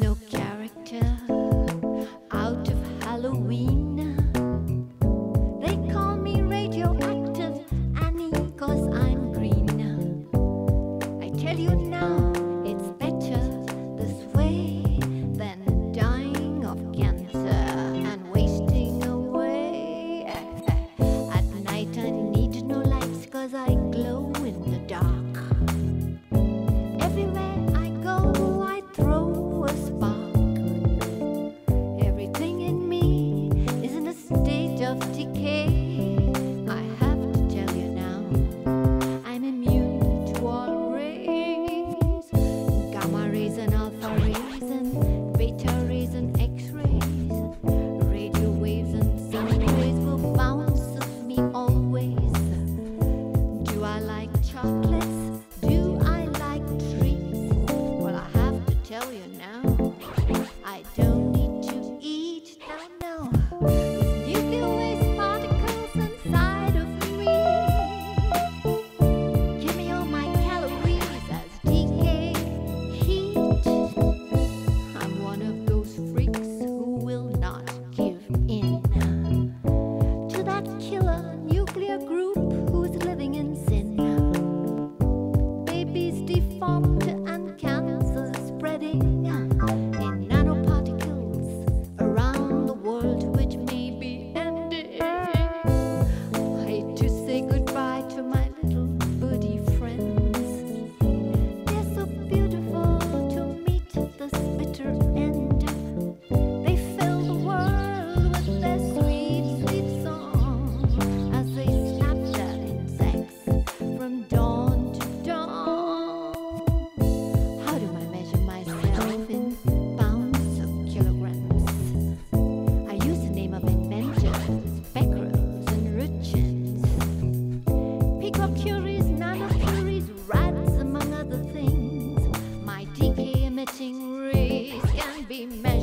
look be men.